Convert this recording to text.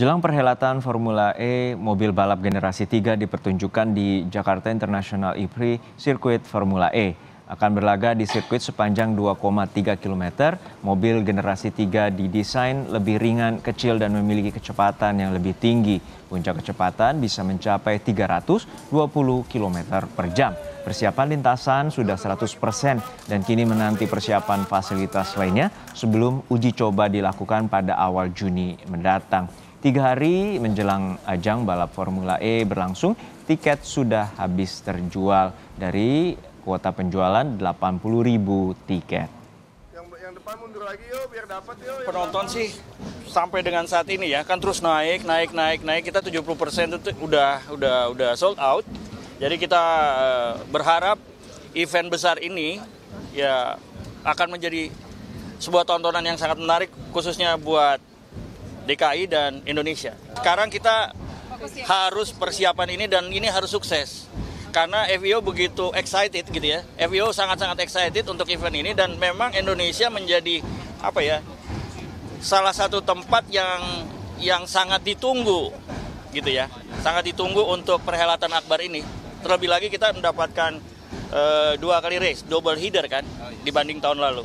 Jelang perhelatan Formula E, mobil balap generasi 3 dipertunjukkan di Jakarta International E-Prix Circuit Formula E. Akan berlaga di sirkuit sepanjang 2,3 km, mobil generasi 3 didesain lebih ringan, kecil, dan memiliki kecepatan yang lebih tinggi. Puncak kecepatan bisa mencapai 320 km per jam. Persiapan lintasan sudah 100% dan kini menanti persiapan fasilitas lainnya sebelum uji coba dilakukan pada awal Juni mendatang. Tiga hari menjelang ajang balap Formula E berlangsung, tiket sudah habis terjual dari kuota penjualan 80 ribu tiket. Yang, yang depan mundur lagi yuk biar dapat yuk. penonton sih sampai dengan saat ini ya kan terus naik naik naik naik kita 70% itu udah udah udah sold out. Jadi kita eh, berharap event besar ini ya akan menjadi sebuah tontonan yang sangat menarik khususnya buat DKI dan Indonesia. Sekarang kita harus persiapan ini dan ini harus sukses. Karena FIO begitu excited gitu ya. FIO sangat-sangat excited untuk event ini dan memang Indonesia menjadi apa ya? salah satu tempat yang yang sangat ditunggu gitu ya. Sangat ditunggu untuk perhelatan akbar ini. Terlebih lagi kita mendapatkan eh, dua kali race, double header kan dibanding tahun lalu.